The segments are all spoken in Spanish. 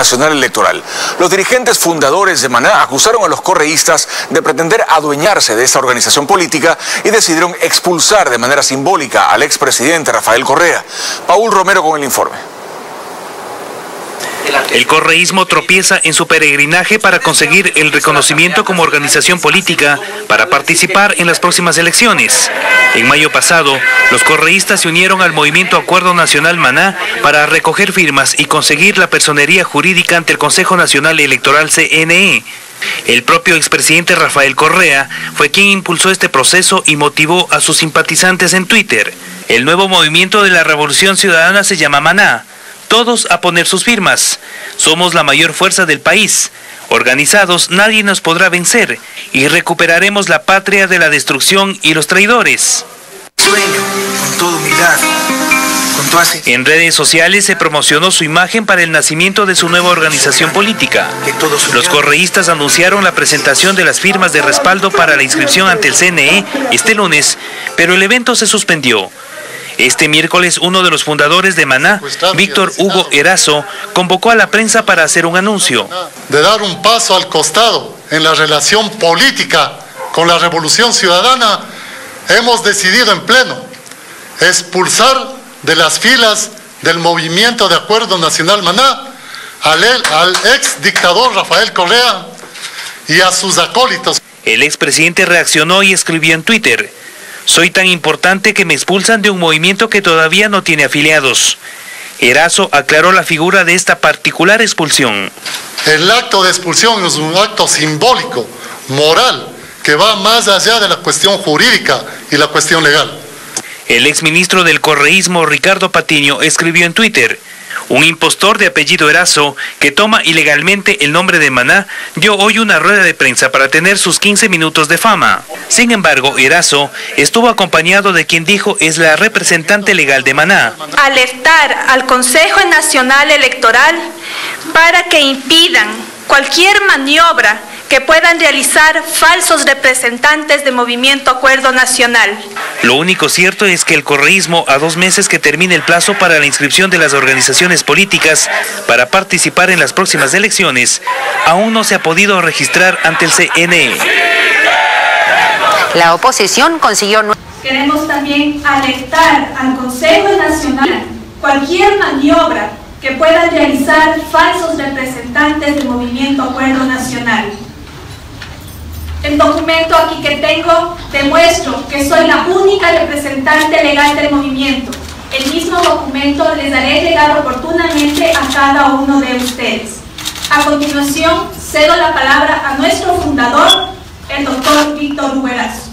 Nacional Electoral. Los dirigentes fundadores de Maná acusaron a los correístas de pretender adueñarse de esta organización política y decidieron expulsar de manera simbólica al expresidente Rafael Correa. Paul Romero con el informe. El correísmo tropieza en su peregrinaje para conseguir el reconocimiento como organización política para participar en las próximas elecciones. En mayo pasado, los correístas se unieron al movimiento Acuerdo Nacional Maná para recoger firmas y conseguir la personería jurídica ante el Consejo Nacional Electoral CNE. El propio expresidente Rafael Correa fue quien impulsó este proceso y motivó a sus simpatizantes en Twitter. El nuevo movimiento de la Revolución Ciudadana se llama Maná todos a poner sus firmas. Somos la mayor fuerza del país. Organizados nadie nos podrá vencer y recuperaremos la patria de la destrucción y los traidores. En redes sociales se promocionó su imagen para el nacimiento de su nueva organización política. Los correístas anunciaron la presentación de las firmas de respaldo para la inscripción ante el CNE este lunes, pero el evento se suspendió. Este miércoles, uno de los fundadores de Maná, Víctor Hugo Erazo, convocó a la prensa para hacer un anuncio. De dar un paso al costado en la relación política con la revolución ciudadana, hemos decidido en pleno expulsar de las filas del movimiento de Acuerdo Nacional Maná al, al ex dictador Rafael Correa y a sus acólitos. El expresidente reaccionó y escribió en Twitter. Soy tan importante que me expulsan de un movimiento que todavía no tiene afiliados. Erazo aclaró la figura de esta particular expulsión. El acto de expulsión es un acto simbólico, moral, que va más allá de la cuestión jurídica y la cuestión legal. El exministro del correísmo Ricardo Patiño escribió en Twitter, un impostor de apellido Erazo, que toma ilegalmente el nombre de Maná, dio hoy una rueda de prensa para tener sus 15 minutos de fama. Sin embargo, Erazo estuvo acompañado de quien dijo es la representante legal de Maná. Alertar al Consejo Nacional Electoral para que impidan cualquier maniobra que puedan realizar falsos representantes de Movimiento Acuerdo Nacional. Lo único cierto es que el correísmo, a dos meses que termine el plazo para la inscripción de las organizaciones políticas para participar en las próximas elecciones, aún no se ha podido registrar ante el CNE. La oposición consiguió... Queremos también alertar al Consejo Nacional cualquier maniobra que puedan realizar falsos representantes del Movimiento Acuerdo Nacional. El documento aquí que tengo demuestro que soy la única representante legal del movimiento. El mismo documento les daré llegar oportunamente a cada uno de ustedes. A continuación, cedo la palabra a nuestro fundador, el doctor Víctor Huerazo.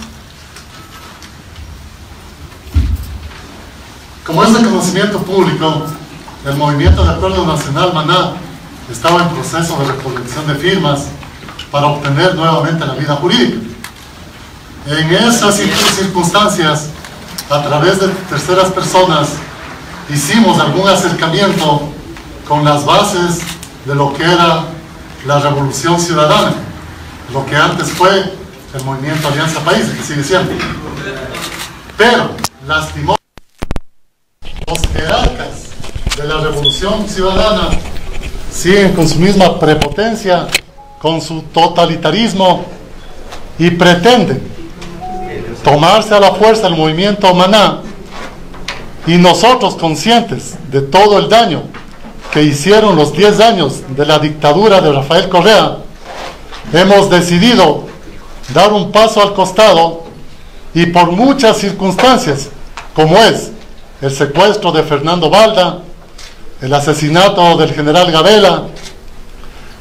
Como es de conocimiento público, el Movimiento de Acuerdo Nacional Maná estaba en proceso de recolección de firmas para obtener nuevamente la vida jurídica. En esas circunstancias, a través de terceras personas, hicimos algún acercamiento con las bases de lo que era la revolución ciudadana, lo que antes fue el movimiento Alianza País, que sigue siendo. Pero, lastimó los jerarcas de la revolución ciudadana siguen con su misma prepotencia con su totalitarismo y pretende tomarse a la fuerza el movimiento Maná y nosotros conscientes de todo el daño que hicieron los 10 años de la dictadura de Rafael Correa, hemos decidido dar un paso al costado y por muchas circunstancias, como es el secuestro de Fernando Balda, el asesinato del general Gabela,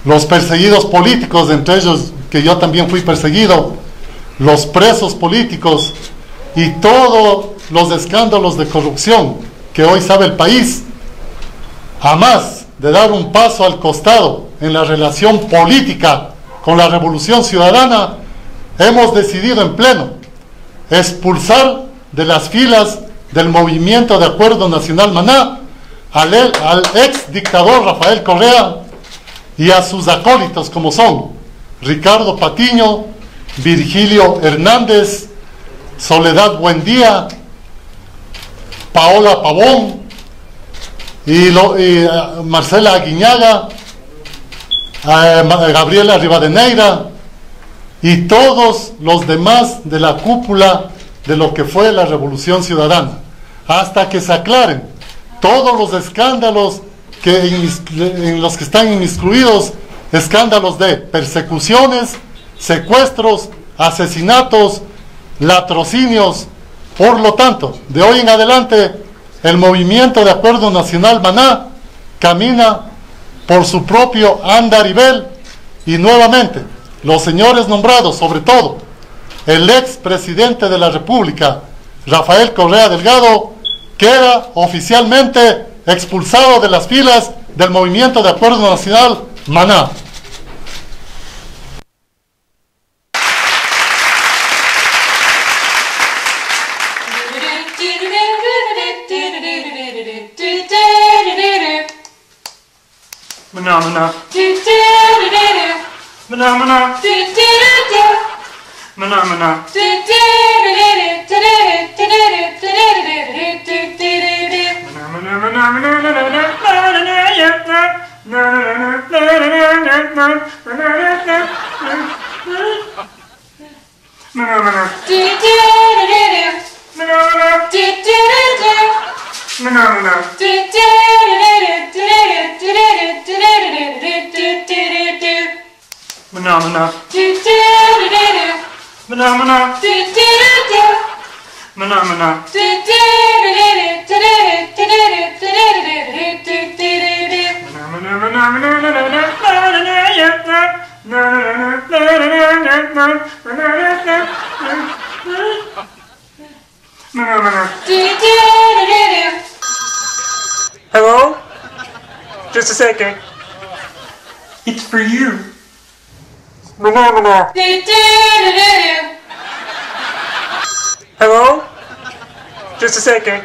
los perseguidos políticos, entre ellos que yo también fui perseguido, los presos políticos y todos los escándalos de corrupción que hoy sabe el país, a más de dar un paso al costado en la relación política con la revolución ciudadana, hemos decidido en pleno expulsar de las filas del movimiento de acuerdo nacional Maná al, al ex dictador Rafael Correa y a sus acólitos como son Ricardo Patiño, Virgilio Hernández, Soledad Buendía, Paola Pavón y, eh, Marcela Aguiñaga a Gabriela Rivadeneira y todos los demás de la cúpula de lo que fue la Revolución Ciudadana, hasta que se aclaren todos los escándalos que en los que están inmiscuidos, escándalos de persecuciones, secuestros, asesinatos, latrocinios. Por lo tanto, de hoy en adelante, el movimiento de Acuerdo Nacional Maná camina por su propio andarivel y nuevamente los señores nombrados, sobre todo el ex presidente de la República, Rafael Correa Delgado, queda oficialmente expulsado de las filas del Movimiento de Acuerdo Nacional Maná. Maná, maná. Maná, maná. Maná, maná. Phenomena. Phenomena. Phenomena. Hello? Just a second. It's for you. Hello? Just a second.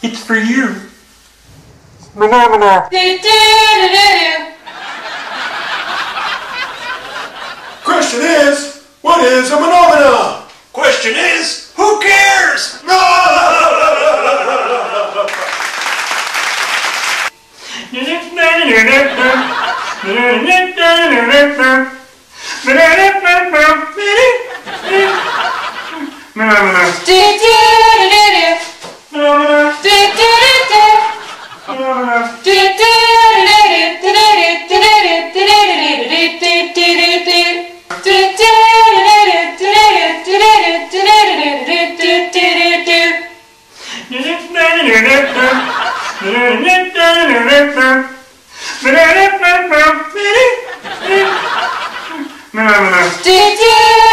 It's for you. Phenomena. Question is, what is a phenomena? Question is, who cares? Did you?